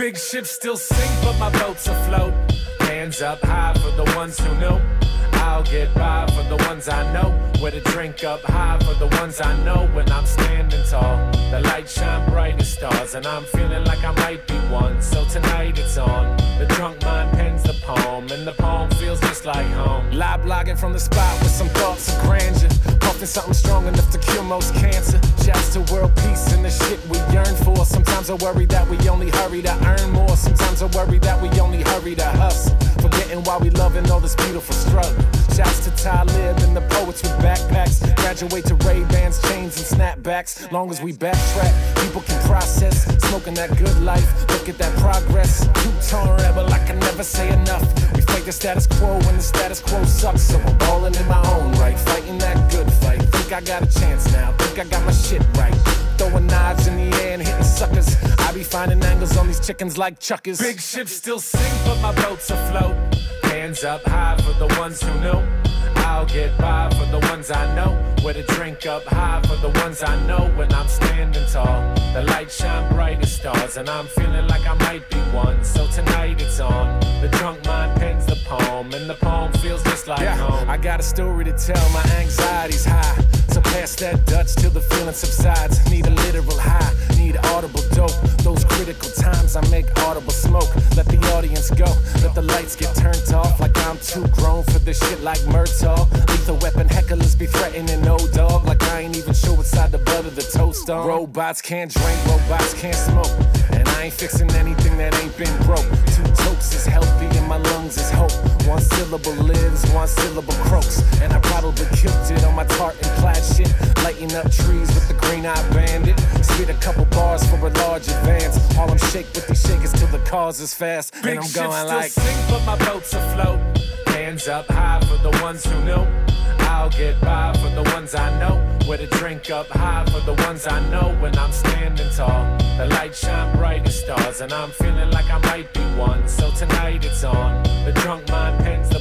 Big ships still sink, but my boat's afloat. Hands up high for the ones who know. I'll get by for the ones I know. With a drink up high for the ones I know. When I'm standing tall, the lights shine bright as stars, and I'm feeling like I might be one. So tonight it's on. The drunk mind pens the poem, and the poem feels just like home. Live blogging from the spot with some thoughts of grandeur. Puffing something strong enough to cure most cancer. I worry that we only hurry to earn more. Sometimes I worry that we only hurry to hustle. Forgetting why we loving all this beautiful struggle. Shouts to Talib and the poets with backpacks. Graduate to Ray Bans, chains, and snapbacks. Long as we backtrack, people can process. Smoking that good life, look at that progress. Two-tone rebel, I can never say enough. We fight the status quo when the status quo sucks. So I'm balling in my own right, fighting that good fight. Think I got a chance now, think I got my shit right. Throwing knives in the air and suckers. I be finding angles on these chickens like chuckers. Big ships still sink, but my boat's afloat. Hands up high for the ones who know. I'll get by for the ones I know. With a drink up high for the ones I know. When I'm standing tall, the lights shine bright as stars, and I'm feeling like I might be one. So tonight it's on. The drunk mind pens the poem, and the poem feels just like Yeah, home. I got a story to tell, my anxiety's high. So pass that Dutch till the feeling subsides. Need a literal high, need audible dope. Those critical times I make audible smoke. Let the audience go, let the lights get turned off. Like I'm too grown for this shit like Murtaugh. Lethal weapon hecklers be threatening no dog. Like I ain't even sure what side the butter the toast on. Robots can't drink, robots can't smoke. And I ain't fixing anything that ain't been broke. Two tokes is healthy and my lungs is hope. One syllable lives, one syllable croaks. Up trees with the green eye bandit. Spit a couple bars for a large advance. All I'm shake with these shakers till the cars is fast. Big and I'm ships going still like. sink, but my boat's afloat. Hands up high for the ones who know. I'll get by for the ones I know. With a drink up high for the ones I know. When I'm standing tall, the lights shine bright as stars, and I'm feeling like I might be one. So tonight it's on. The drunk mind pens the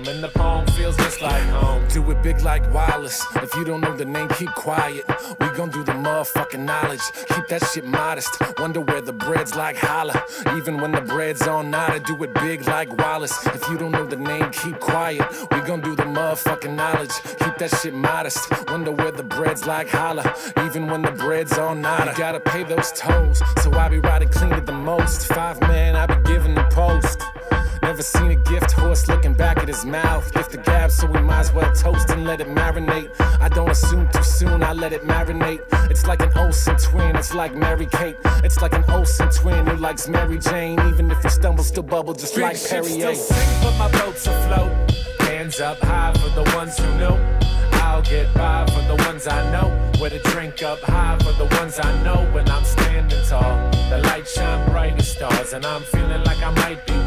poem, and the poem feels just like home. Do it big like Wallace. If you don't know the name, keep quiet. We gon' do the motherfucking knowledge. Keep that shit modest. Wonder where the bread's like holla. Even when the bread's on nada, do it big like Wallace. If you don't know the name, keep quiet. We gon' do the motherfucking knowledge. Keep that shit modest. Wonder where the bread's like holla. Even when the bread's on nada. You gotta pay those tolls. So I be riding clean at the most. Five man, I be giving the post. Never seen a gift horse looking back at his mouth. Lift the gab, so we might as well toast and let it marinate. I don't assume too soon, I let it marinate. It's like an Olsen twin, it's like Mary Kate. It's like an Olsen twin who likes Mary Jane. Even if you stumble, still bubble just Big like Perrier. still sink, but my boat's afloat. Hands up high for the ones who know. I'll get by for the ones I know. With a drink up high for the ones I know. When I'm standing tall, the lights shine bright as stars, and I'm feeling like I might be